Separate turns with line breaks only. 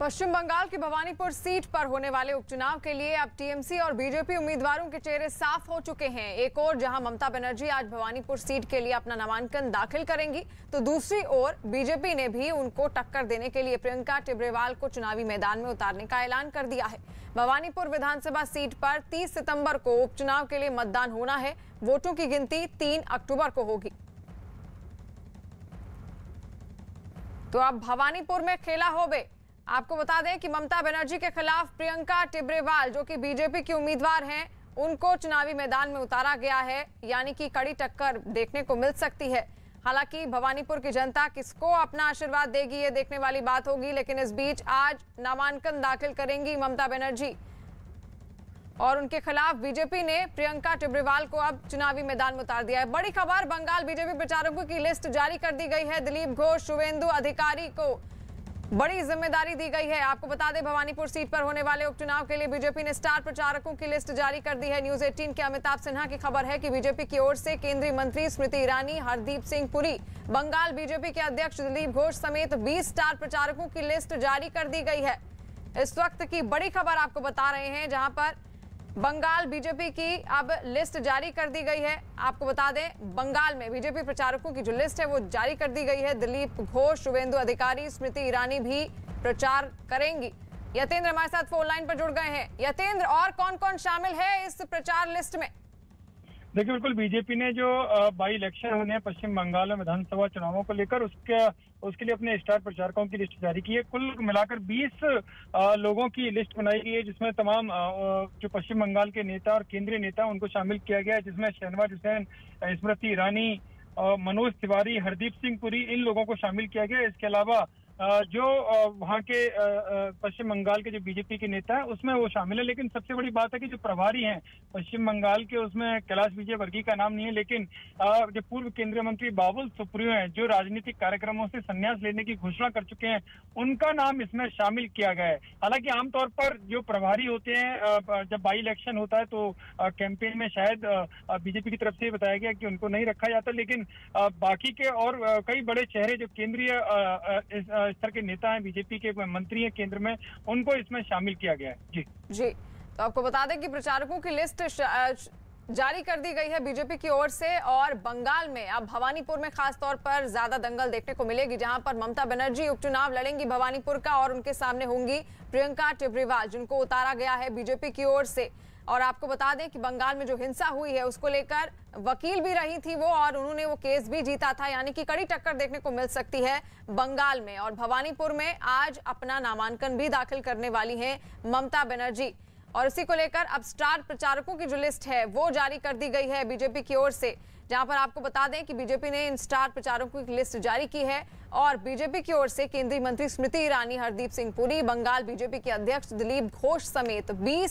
पश्चिम बंगाल की भवानीपुर सीट पर होने वाले उपचुनाव के लिए अब टीएमसी और बीजेपी उम्मीदवारों के चेहरे साफ़ हो चुके हैं। एक और जहाँ ममता बनर्जी आज भवानीपुर सीट के लिए अपना नामांकन दाखिल करेंगी तो दूसरी ओर बीजेपी ने भी उनको टक्कर देने के लिए प्रियंका टिब्रेवाल को चुनावी मैदान में उतारने का ऐलान कर दिया है। भवानीपुर विधानसभा सीट पर तीस सितंबर को उपचुनाव के लिए मतदान होना है। वोटों की गिनती तीन अक्टूबर को होगी। तो अब भवानीपुर में खेला होबे आपको बता दें कि ममता बनर्जी के खिलाफ प्रियंका टिब्रेवाल, जो कि बीजेपी की उम्मीदवार हैं, उनको चुनावी मैदान में उतारा गया है, यानी कि कड़ी टक्कर देखने को मिल सकती है। हालाँकि भवानीपुर की जनता किसको अपना आशीर्वाद देगी, ये देखने वाली बात होगी, लेकिन इस बीच आज नामांकन दाखिल करेंगी ममता बनर्जी। और उनके खिलाफ बीजेपी ने प्रियंका टिब्रेवाल को अब चुनावी मैदान में उतार दिया है। बड़ी खबर, बंगाल बीजेपी प्रचारकों की लिस्ट जारी कर दी गई है। दिलीप घोष, शुभेंदु अधिकारी को बड़ी ज़िम्मेदारी दी गई है। आपको बता दें, भवानीपुर सीट पर होने वाले उपचुनाव के लिए बीजेपी ने स्टार प्रचारकों की लिस्ट जारी कर दी है। न्यूज़ 18 के अमिताभ सिन्हा की खबर है कि बीजेपी की ओर से केंद्रीय मंत्री स्मृति ईरानी, हरदीप सिंह पुरी, बंगाल बीजेपी के अध्यक्ष दिलीप घोष समेत 20 स्टार प्रचारकों की लिस्ट जारी कर दी गई है। इस वक्त की बड़ी खबर आपको बता रहे हैं, जहाँ पर बंगाल बीजेपी की अब लिस्ट जारी कर दी गई है। आपको बता दें, बंगाल में बीजेपी प्रचारकों की जो लिस्ट है, वो जारी कर दी गई है। दिलीप घोष, शुभेंदु अधिकारी, स्मृति ईरानी भी प्रचार करेंगी। यतेंद्र हमारे साथ फ़ोन लाइन पर जुड़ गए हैं। यतेंद्र, और कौन कौन शामिल है इस प्रचार लिस्ट में?
देखिए, बिल्कुल बीजेपी ने जो बाई इलेक्शन होने हैं, पश्चिम बंगाल में विधानसभा चुनावों को लेकर, उसके उसके लिए अपने स्टार प्रचारकों की लिस्ट जारी की है। कुल मिलाकर 20 लोगों की लिस्ट बनाई गई है, जिसमें तमाम जो पश्चिम बंगाल के नेता और केंद्रीय नेता उनको शामिल किया गया है, जिसमें शहनवाज हुसैन, स्मृति ईरानी मनोज तिवारी, हरदीप सिंह पुरी, इन लोगों को शामिल किया गया इसके अलावा जो वहाँ के पश्चिम बंगाल के जो बीजेपी के नेता है, उसमें वो शामिल है, लेकिन सबसे बड़ी बात है कि जो प्रभारी हैं, पश्चिम बंगाल के उसमें कैलाश विजय वर्गीय का नाम नहीं है, लेकिन जो पूर्व केंद्रीय मंत्री बाबुल सुप्रियो हैं, जो राजनीतिक कार्यक्रमों से संन्यास लेने की घोषणा कर चुके हैं, उनका नाम इसमें शामिल किया गया है। हालाँकि आमतौर पर जो प्रभारी होते हैं जब बाई इलेक्शन होता है तो कैंपेन में शायद बीजेपी की तरफ़ से बताया गया कि उनको नहीं रखा जाता, लेकिन बाकी के और कई बड़े चेहरे जो केंद्रीय स्तर के नेता हैं, बीजेपी के मंत्री हैं केंद्र में, उनको इसमें शामिल किया गया है। जी।
जी तो आपको बता दें कि प्रचारकों की लिस्ट जारी कर दी गई है बीजेपी की ओर से और बंगाल में, अब भवानीपुर में खास तौर पर ज़्यादा दंगल देखने को मिलेगी, जहाँ पर ममता बनर्जी उपचुनाव लड़ेंगी भवानीपुर का और उनके सामने होंगी प्रियंका टिब्रीवाल, जिनको उतारा गया है बीजेपी की ओर से। और आपको बता दें कि बंगाल में जो हिंसा हुई है, उसको लेकर वकील भी रही थी वो और उन्होंने वो केस भी जीता था। यानी कि कड़ी टक्कर देखने को मिल सकती है बंगाल में। और भवानीपुर में आज अपना नामांकन भी दाखिल करने वाली हैं ममता बनर्जी। और इसी को लेकर अब स्टार प्रचारकों की जो लिस्ट है, वो जारी कर दी गई है बीजेपी की ओर से। जहाँ पर आपको बता दें कि बीजेपी ने इन स्टार प्रचारकों की लिस्ट जारी की है और बीजेपी की ओर से केंद्रीय मंत्री स्मृति ईरानी, हरदीप सिंह पुरी, बंगाल बीजेपी के अध्यक्ष दिलीप घोष समेत 20